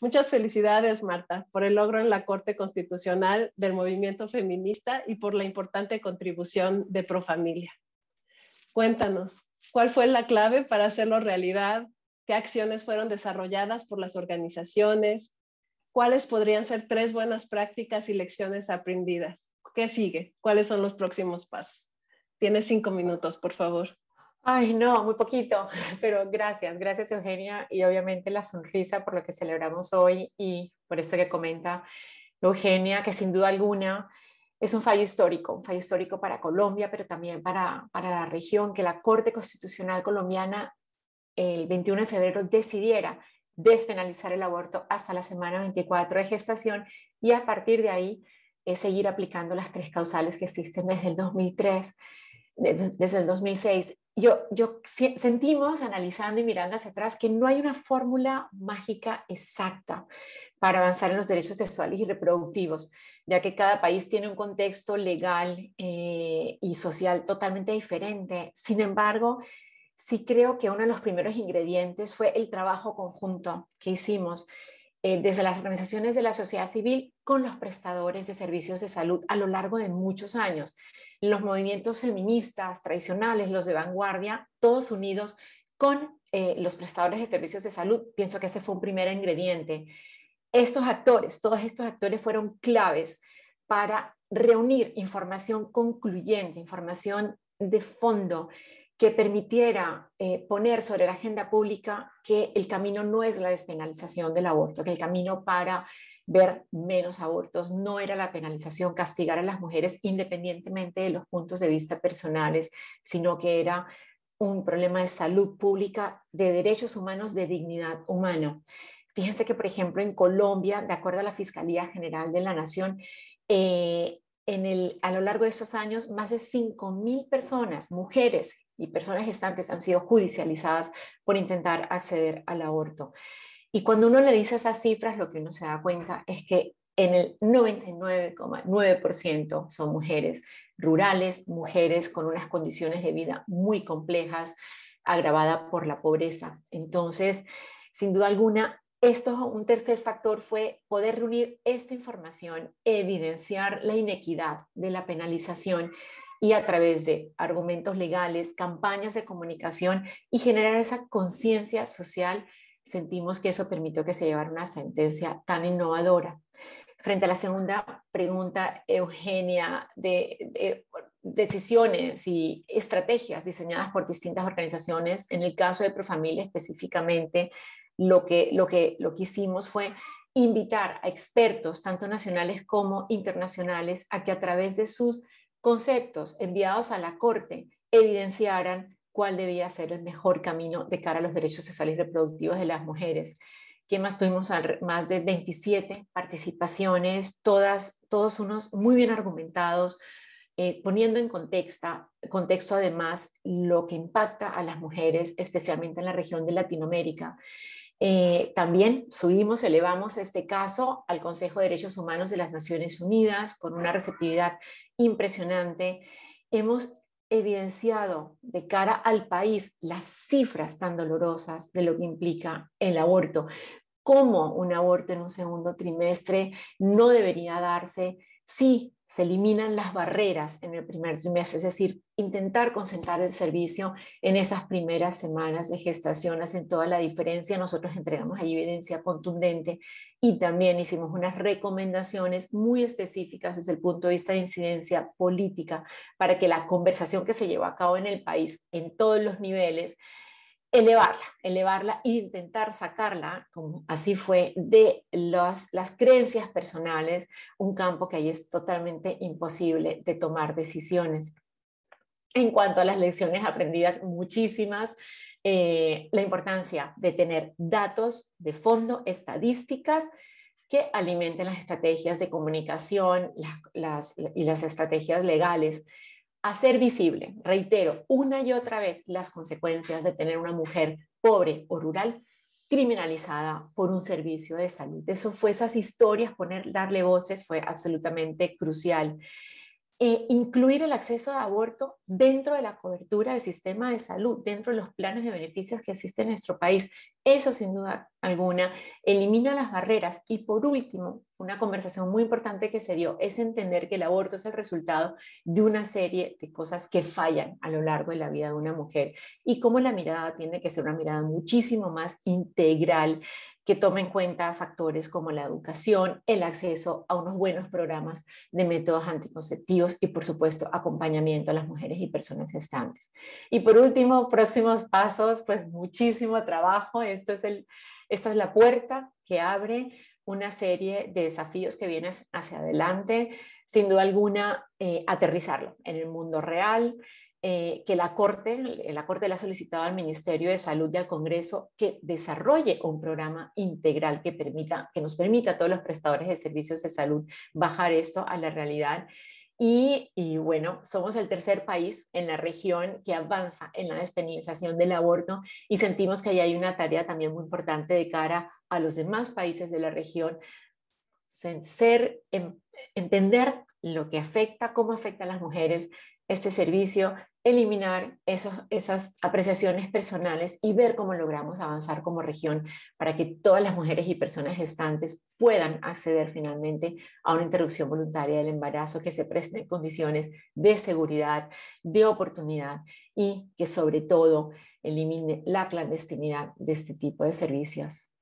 Muchas felicidades, Marta, por el logro en la Corte Constitucional del movimiento feminista y por la importante contribución de Profamilia. Cuéntanos, ¿cuál fue la clave para hacerlo realidad? ¿Qué acciones fueron desarrolladas por las organizaciones? ¿Cuáles podrían ser tres buenas prácticas y lecciones aprendidas? ¿Qué sigue? ¿Cuáles son los próximos pasos? Tienes cinco minutos, por favor. Ay, no, muy poquito, pero gracias, gracias Eugenia y obviamente la sonrisa por lo que celebramos hoy y por eso que comenta Eugenia, que sin duda alguna es un fallo histórico, un fallo histórico para Colombia, pero también para, para la región, que la Corte Constitucional colombiana el 21 de febrero decidiera despenalizar el aborto hasta la semana 24 de gestación y a partir de ahí eh, seguir aplicando las tres causales que existen desde el 2003, desde el 2006 yo, yo sentimos, analizando y mirando hacia atrás, que no hay una fórmula mágica exacta para avanzar en los derechos sexuales y reproductivos, ya que cada país tiene un contexto legal eh, y social totalmente diferente. Sin embargo, sí creo que uno de los primeros ingredientes fue el trabajo conjunto que hicimos eh, desde las organizaciones de la sociedad civil con los prestadores de servicios de salud a lo largo de muchos años los movimientos feministas tradicionales, los de vanguardia, todos unidos con eh, los prestadores de servicios de salud. Pienso que ese fue un primer ingrediente. Estos actores, todos estos actores fueron claves para reunir información concluyente, información de fondo que permitiera eh, poner sobre la agenda pública que el camino no es la despenalización del aborto, que el camino para ver menos abortos, no era la penalización, castigar a las mujeres independientemente de los puntos de vista personales, sino que era un problema de salud pública, de derechos humanos, de dignidad humana. Fíjense que, por ejemplo, en Colombia, de acuerdo a la Fiscalía General de la Nación, eh, en el, a lo largo de esos años, más de 5.000 personas, mujeres y personas gestantes, han sido judicializadas por intentar acceder al aborto. Y cuando uno dice esas cifras, lo que uno se da cuenta es que en el 99,9% son mujeres rurales, mujeres con unas condiciones de vida muy complejas, agravada por la pobreza. Entonces, sin duda alguna, esto, un tercer factor fue poder reunir esta información, evidenciar la inequidad de la penalización y a través de argumentos legales, campañas de comunicación y generar esa conciencia social sentimos que eso permitió que se llevara una sentencia tan innovadora. Frente a la segunda pregunta, Eugenia, de, decisiones y estrategias diseñadas por distintas organizaciones, en el caso de Profamilia específicamente, lo que, lo que, lo que hicimos fue invitar a expertos, tanto nacionales como internacionales, a que a través de sus conceptos enviados a la Corte evidenciaran cuál debía ser el mejor camino de cara a los derechos sexuales y reproductivos de las mujeres. ¿Qué más tuvimos? Más de 27 participaciones, todas, todos unos muy bien argumentados, eh, poniendo en contexto, contexto además lo que impacta a las mujeres, especialmente en la región de Latinoamérica. Eh, también subimos, elevamos este caso al Consejo de Derechos Humanos de las Naciones Unidas con una receptividad impresionante. Hemos evidenciado de cara al país las cifras tan dolorosas de lo que implica el aborto, cómo un aborto en un segundo trimestre no debería darse si se eliminan las barreras en el primer trimestre, es decir, intentar concentrar el servicio en esas primeras semanas de gestación hacen toda la diferencia. Nosotros entregamos ahí evidencia contundente y también hicimos unas recomendaciones muy específicas desde el punto de vista de incidencia política para que la conversación que se llevó a cabo en el país en todos los niveles elevarla, elevarla e intentar sacarla, como así fue, de las creencias personales, un campo que ahí es totalmente imposible de tomar decisiones. En cuanto a las lecciones aprendidas, muchísimas, eh, la importancia de tener datos de fondo, estadísticas, que alimenten las estrategias de comunicación y las estrategias legales hacer visible, reitero, una y otra vez las consecuencias de tener una mujer pobre o rural criminalizada por un servicio de salud. Eso fue esas historias, poner, darle voces fue absolutamente crucial. E incluir el acceso a aborto dentro de la cobertura del sistema de salud, dentro de los planes de beneficios que existen en nuestro país. Eso sin duda alguna elimina las barreras. Y por último, una conversación muy importante que se dio es entender que el aborto es el resultado de una serie de cosas que fallan a lo largo de la vida de una mujer y cómo la mirada tiene que ser una mirada muchísimo más integral que tome en cuenta factores como la educación, el acceso a unos buenos programas de métodos anticonceptivos y, por supuesto, acompañamiento a las mujeres y personas gestantes. Y por último, próximos pasos, pues muchísimo trabajo. Esto es el, esta es la puerta que abre una serie de desafíos que vienen hacia adelante. Sin duda alguna, eh, aterrizarlo en el mundo real, eh, que la Corte, la Corte le ha solicitado al Ministerio de Salud y al Congreso que desarrolle un programa integral que, permita, que nos permita a todos los prestadores de servicios de salud bajar esto a la realidad. Y, bueno, somos el tercer país en la región que avanza en la despenalización del aborto y sentimos que ahí hay una tarea también muy importante de cara a los demás países de la región, ser, em, entender lo que afecta, cómo afecta a las mujeres este servicio, eliminar esos, esas apreciaciones personales y ver cómo logramos avanzar como región para que todas las mujeres y personas gestantes puedan acceder finalmente a una interrupción voluntaria del embarazo que se preste en condiciones de seguridad, de oportunidad y que sobre todo elimine la clandestinidad de este tipo de servicios.